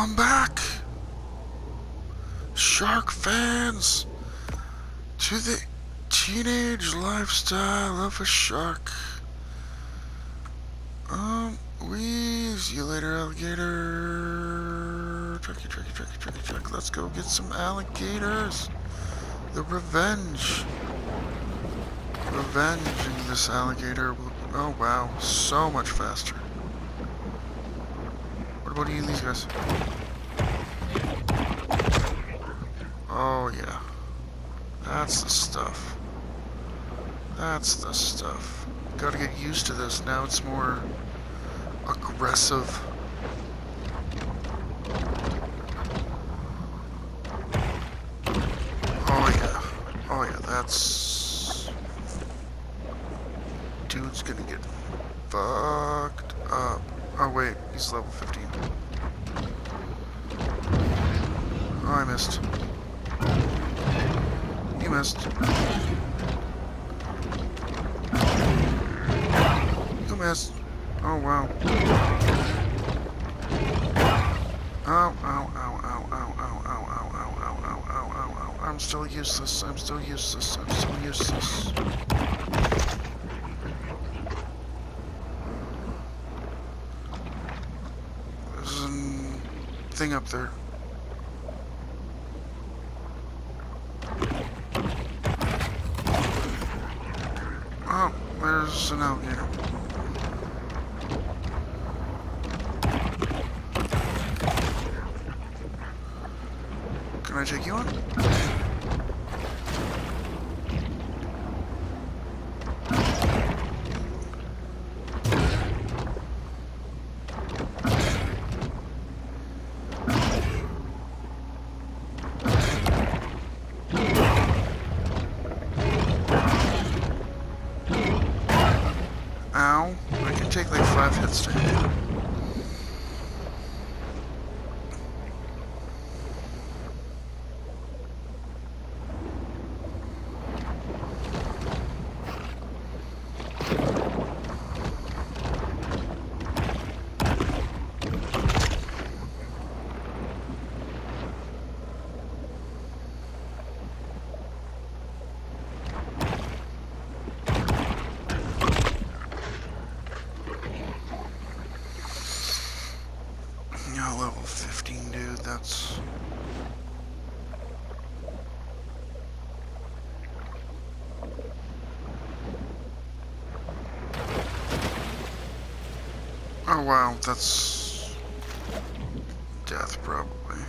Come back! Shark fans! To the teenage lifestyle of a shark. Um, we see you later, alligator. Trucky, trucky, trucky, trucky, truck. Let's go get some alligators. The revenge. Revenging this alligator. Oh wow, so much faster. What about you, these guys? Oh yeah, that's the stuff. That's the stuff. Gotta get used to this. Now it's more aggressive. Oh yeah. Oh yeah, that's... Dude's gonna get fucked he's level 15. Oh, I missed. You missed. You missed. Oh wow. Ow, ow, ow, ow, ow, ow, ow, ow, ow, ow, ow, ow, ow, ow. I'm still useless. I'm still useless. I'm still useless. There's a thing up there. Oh, there's an alligator. Ow. I can take like five hits to hit you. Yeah, level 15, dude. That's... Oh, wow. That's... Death, probably.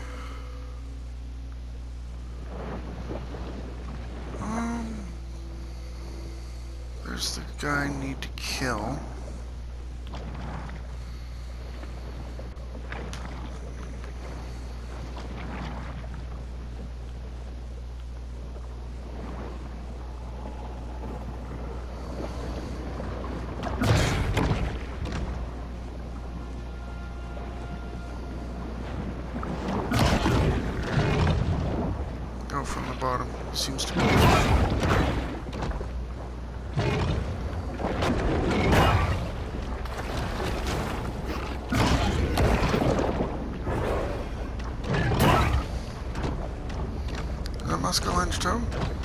Um... There's the guy I need to kill. seems to Muskellunge time.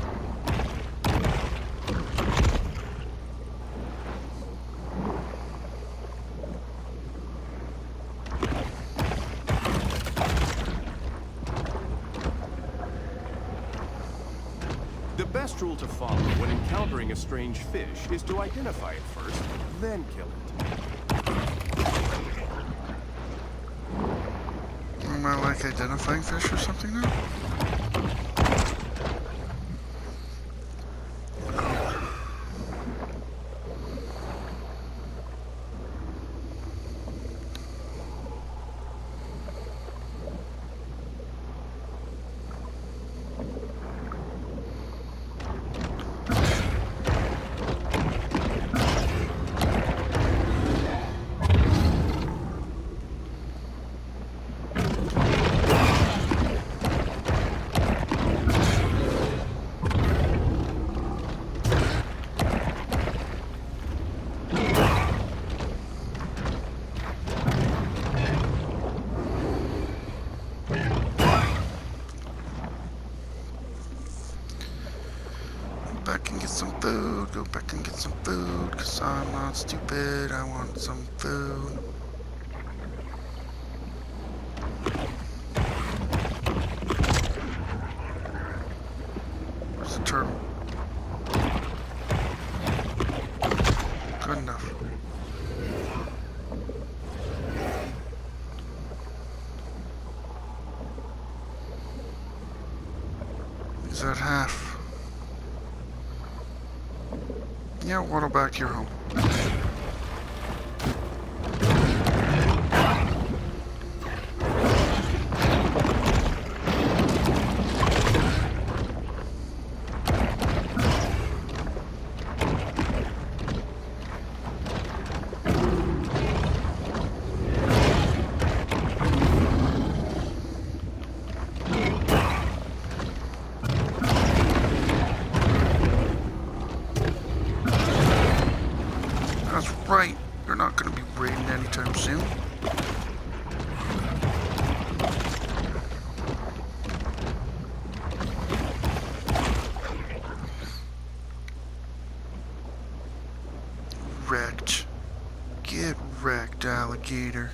Best rule to follow when encountering a strange fish is to identify it first, then kill it. Am I like identifying fish or something now? Some food. Go back and get some food, cause I'm not stupid. I want some food. Where's the turtle? Good enough. Is that half? Yeah, waddle back to your home. That's right. You're not going to be raiding anytime soon. Wrecked. Get wrecked, alligator.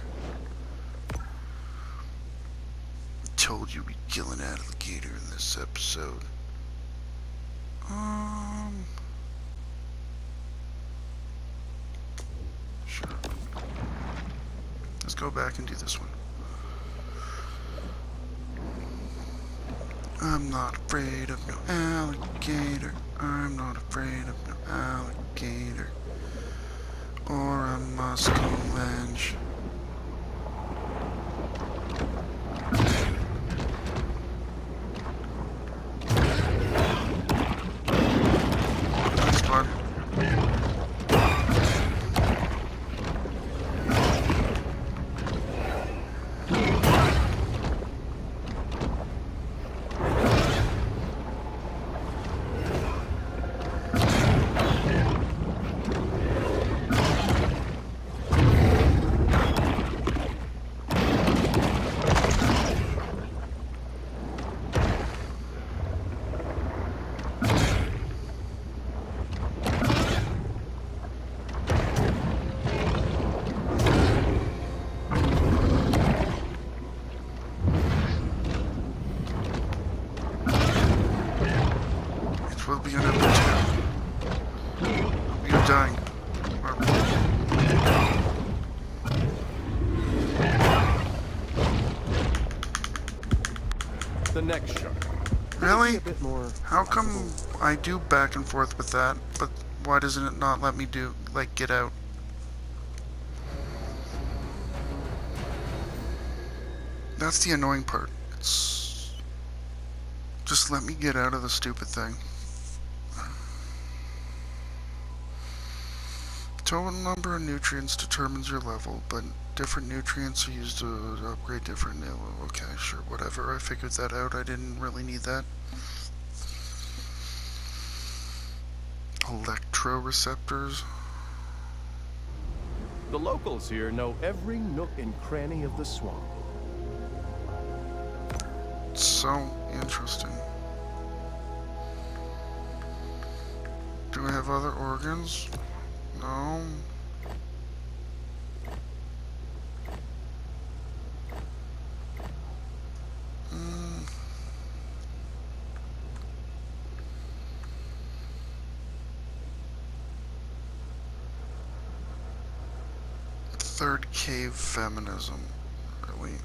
Told you we'd kill an alligator in this episode. Um. Sure. Let's go back and do this one. I'm not afraid of no alligator. I'm not afraid of no alligator. Or a Moscow. The next shark. Really? A bit more. How come I do back and forth with that, but why doesn't it not let me do, like, get out? That's the annoying part. It's... Just let me get out of the stupid thing. Total number of nutrients determines your level, but different nutrients are used to upgrade different... Okay, sure, whatever. I figured that out. I didn't really need that. Electroreceptors. The locals here know every nook and cranny of the swamp. So interesting. Do we have other organs? Mm. Third cave feminism. Really?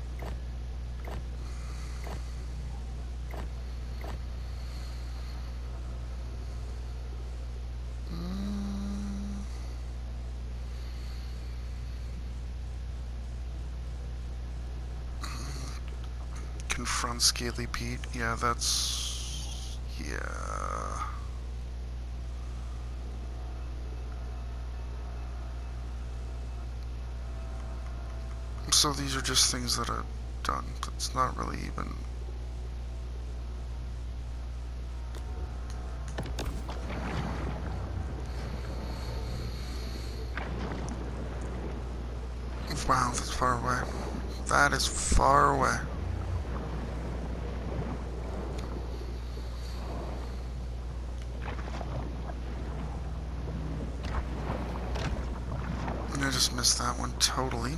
Confront Scaly Pete. Yeah, that's. Yeah. So these are just things that I've done. It's not really even. Wow, that's far away. That is far away. just missed that one totally.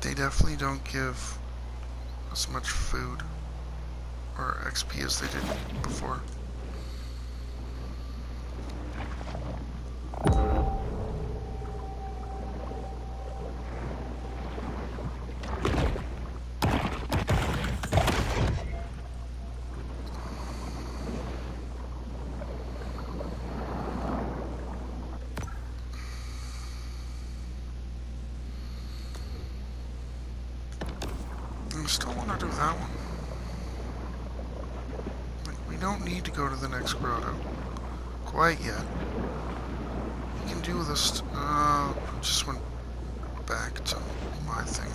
They definitely don't give as much food or XP as they did before. I still want to do that one. Like, we don't need to go to the next grotto. Quite yet. We can do this. Uh, just went back to my thing.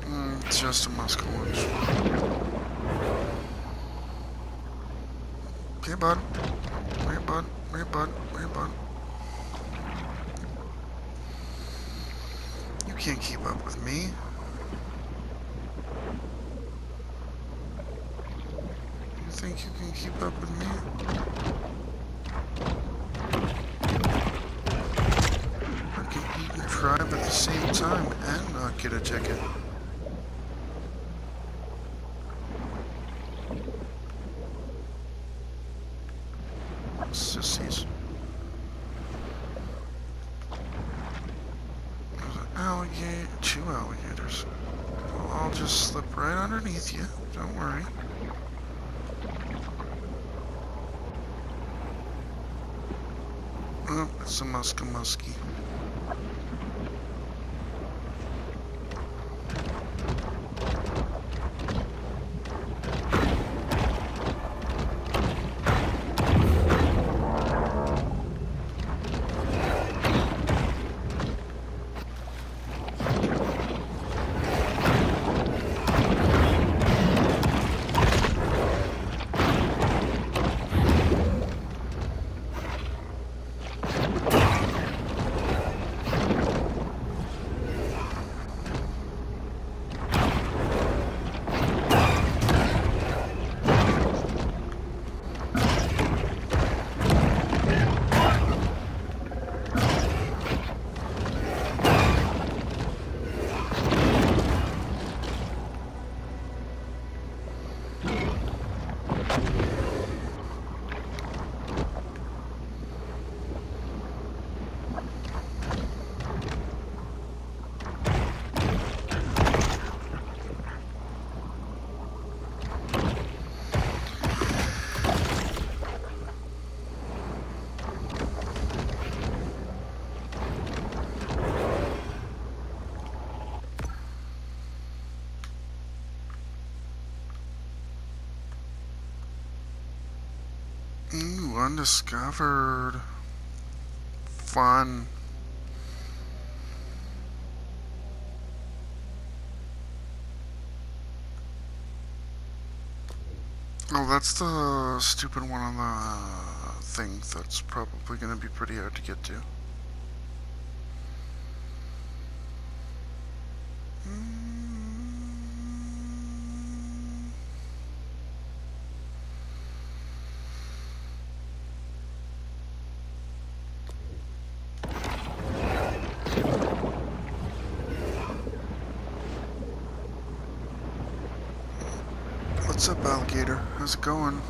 Mm, it's just a muskellunge. Okay, bud. Where, bud? Where, bud? Where, bud? You can't keep up with me. You think you can keep up with me? I can eat and tribe at the same time and not get a ticket. маски. Muskie. Ooh, undiscovered. Fun. Oh, that's the stupid one on the thing that's probably going to be pretty hard to get to. Mm. What's up, it going?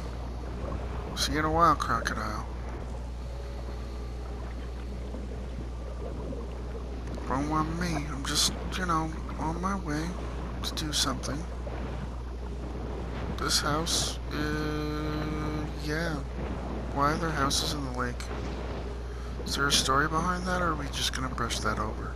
See you in a while, crocodile. Don't want me. I'm just, you know, on my way to do something. This house, uh, yeah. Why are there houses in the lake? Is there a story behind that, or are we just gonna brush that over?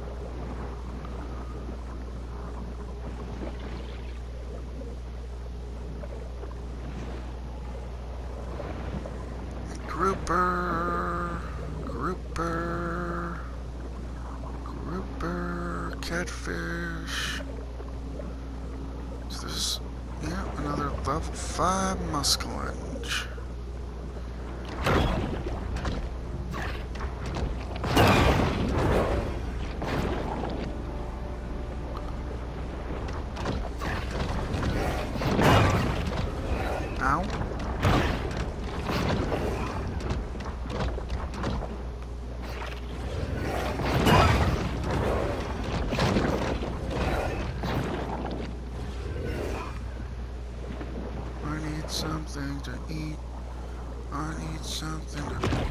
eat. I need something to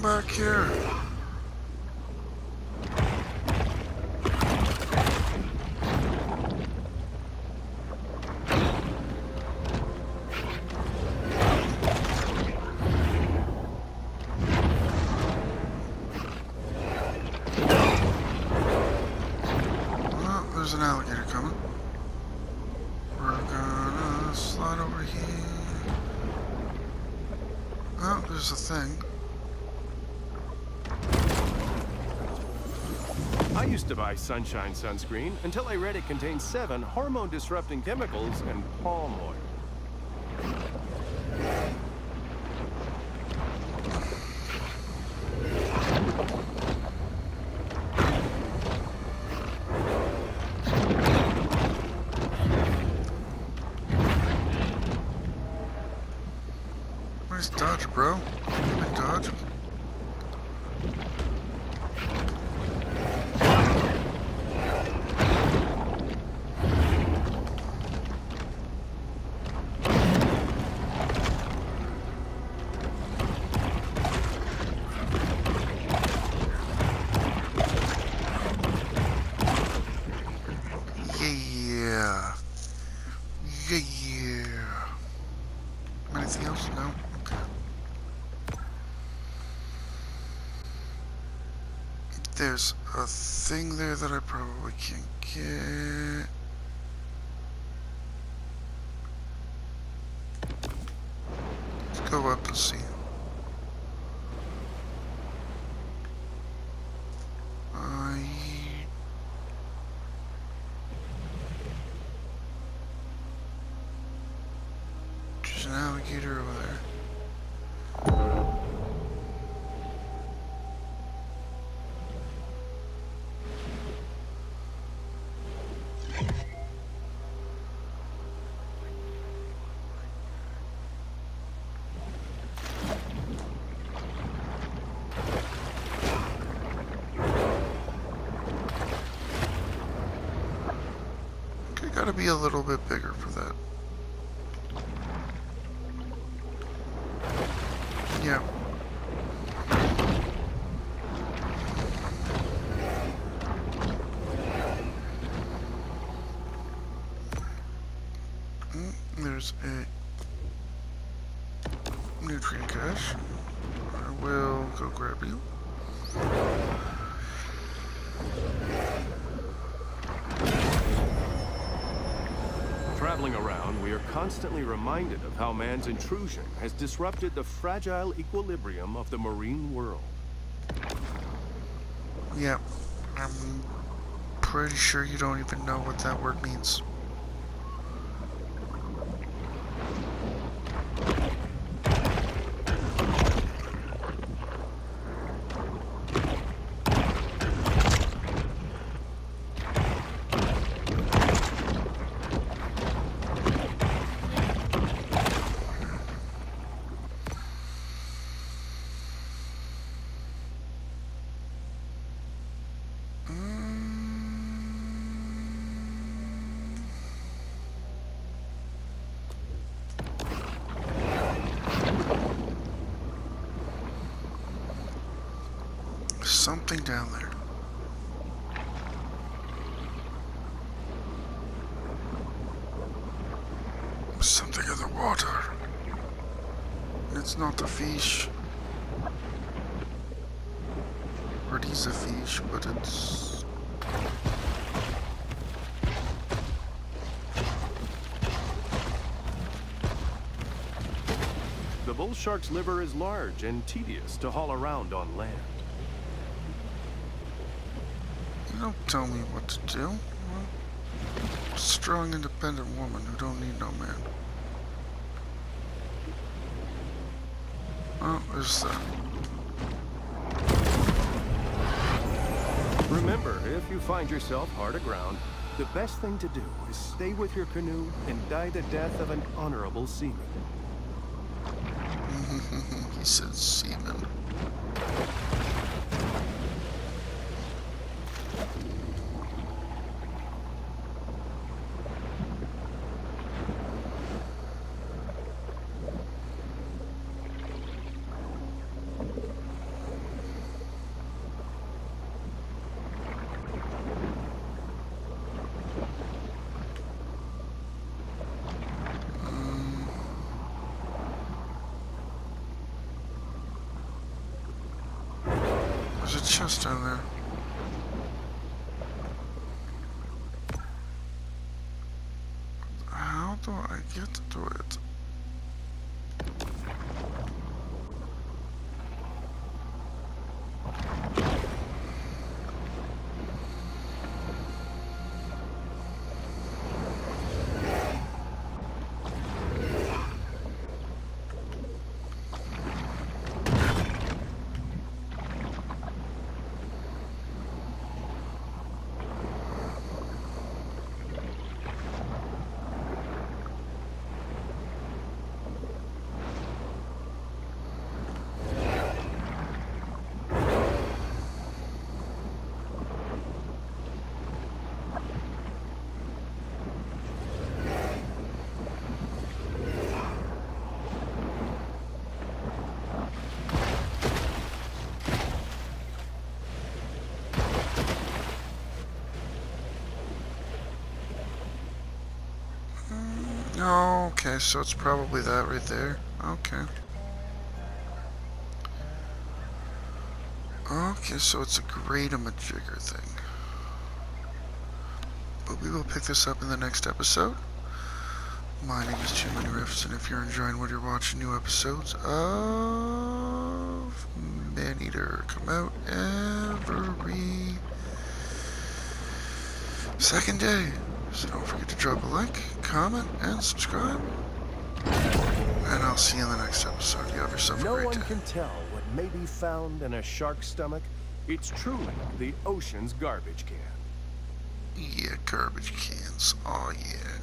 back here? Used to buy Sunshine sunscreen until I read it contains seven hormone-disrupting chemicals and palm oil. There's a thing there that I probably can't get. Let's go up and see. I... There's an alligator over there. Gotta be a little bit bigger for that. Yeah. Mm, there's a nutrient cache. I will go grab you. Traveling around, we are constantly reminded of how man's intrusion has disrupted the fragile equilibrium of the marine world. Yeah, I'm pretty sure you don't even know what that word means. Something down there. Something in the water. It's not a fish. Or it is a fish, but it's... The bull shark's liver is large and tedious to haul around on land. You don't tell me what to do. Strong, independent woman who don't need no man. Oh, there's that. Remember, if you find yourself hard aground, the best thing to do is stay with your canoe and die the death of an honorable seaman. he said semen. There's a chest down there. How do I get to it? Oh, okay, so it's probably that right there. Okay. Okay, so it's a great-a-majigger thing. But we will pick this up in the next episode. My name is Jim Riffs, and if you're enjoying what you're watching, new episodes of Maneater come out every second day. So don't forget to drop a like, comment, and subscribe. And I'll see you in the next episode. You have yourself a No great one day. can tell what may be found in a shark's stomach. It's truly the ocean's garbage can. Yeah, garbage cans. Oh yeah.